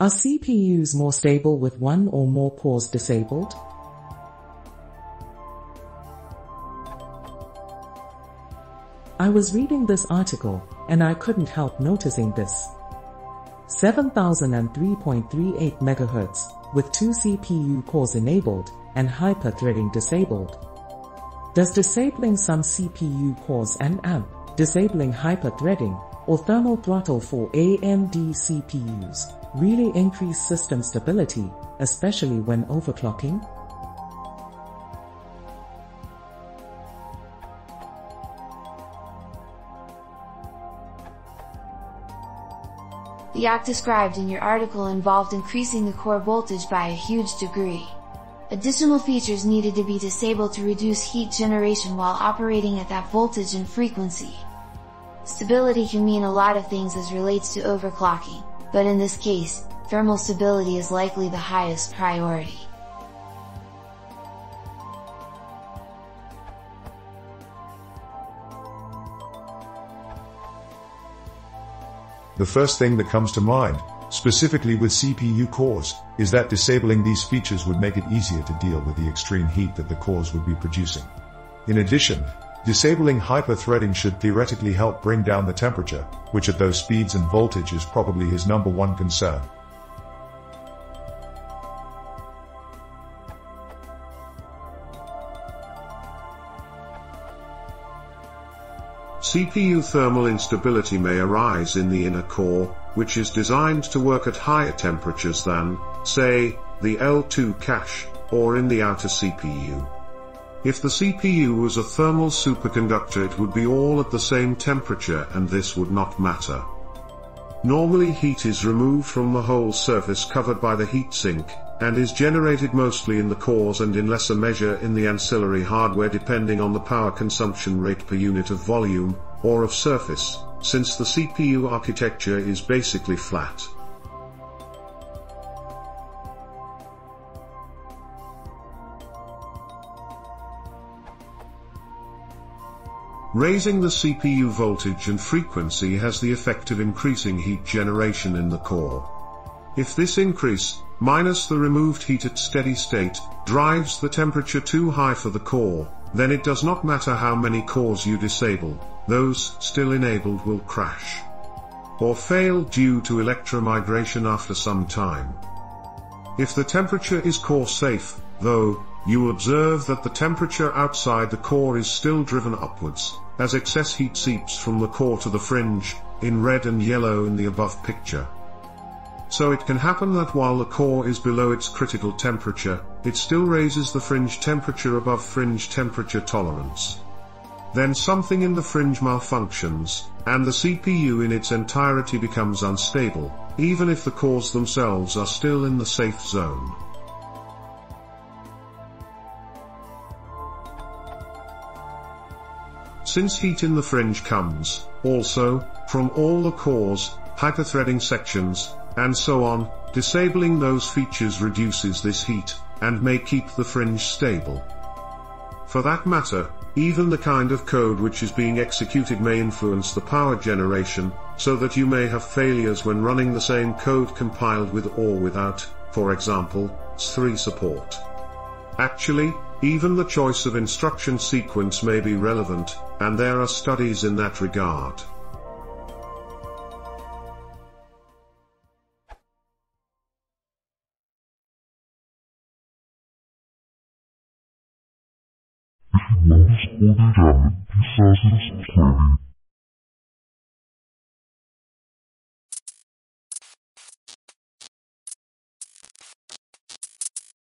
Are CPUs more stable with one or more cores disabled? I was reading this article, and I couldn't help noticing this. 7003.38 MHz, with two CPU cores enabled, and hyper-threading disabled. Does disabling some CPU cores and AMP, disabling hyper-threading, or thermal throttle for AMD CPUs, really increase system stability, especially when overclocking? The act described in your article involved increasing the core voltage by a huge degree. Additional features needed to be disabled to reduce heat generation while operating at that voltage and frequency. Stability can mean a lot of things as relates to overclocking, but in this case, thermal stability is likely the highest priority. The first thing that comes to mind, specifically with CPU cores, is that disabling these features would make it easier to deal with the extreme heat that the cores would be producing. In addition, disabling hyper-threading should theoretically help bring down the temperature, which at those speeds and voltage is probably his number one concern. CPU thermal instability may arise in the inner core, which is designed to work at higher temperatures than, say, the L2 cache, or in the outer CPU. If the CPU was a thermal superconductor it would be all at the same temperature and this would not matter. Normally heat is removed from the whole surface covered by the heatsink, and is generated mostly in the cores and in lesser measure in the ancillary hardware depending on the power consumption rate per unit of volume, or of surface, since the CPU architecture is basically flat. Raising the CPU voltage and frequency has the effect of increasing heat generation in the core. If this increase, minus the removed heat at steady state, drives the temperature too high for the core, then it does not matter how many cores you disable, those still enabled will crash. Or fail due to electromigration after some time. If the temperature is core safe, though, you observe that the temperature outside the core is still driven upwards, as excess heat seeps from the core to the fringe, in red and yellow in the above picture. So it can happen that while the core is below its critical temperature, it still raises the fringe temperature above fringe temperature tolerance. Then something in the fringe malfunctions, and the CPU in its entirety becomes unstable, even if the cores themselves are still in the safe zone. Since heat in the fringe comes, also, from all the cores, hyperthreading sections, and so on, disabling those features reduces this heat, and may keep the fringe stable. For that matter, even the kind of code which is being executed may influence the power generation, so that you may have failures when running the same code compiled with or without, for example, S3 support. Actually, even the choice of instruction sequence may be relevant, and there are studies in that regard.